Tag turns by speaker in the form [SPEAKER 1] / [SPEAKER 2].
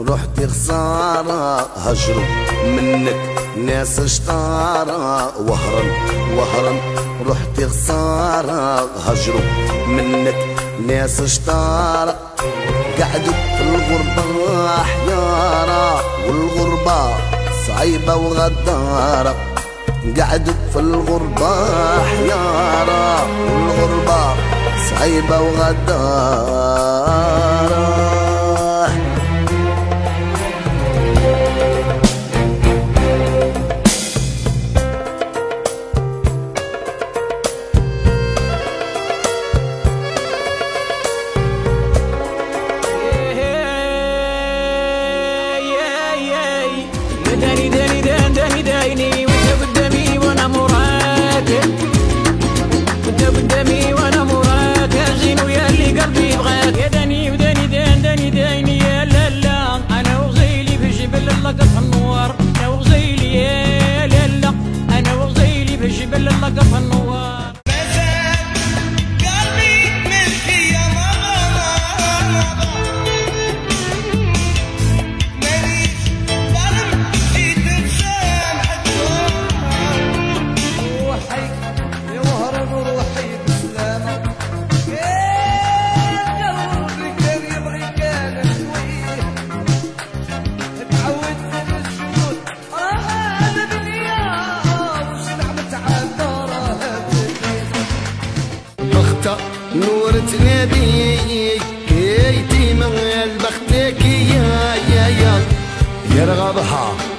[SPEAKER 1] رحت خسارة هجروا منك ناس شطارة وهرا وهرا رحت خسارة هجروا منك ناس شطارة قعدوا في الغربة حيارة والغربة صعيبة وغدارة. قعدوا في الغربة حيارة والغربة صعيبة وغدارة.
[SPEAKER 2] داني داني دان داني دايني وانت قدامي وأنا مراك وانت قدامي وأنا مراك زين ويا اللي قلبي يا داني وداني دان داني دايني يا لا لا. أنا وغزيلي في جبل اللقف النوار. أنا وغزيلي يا لا لا. أنا وغزيلي في جبل اللقف النوار.
[SPEAKER 1] بختة نورة نبي كيتي من البختك يا يا يا. يا رغبها.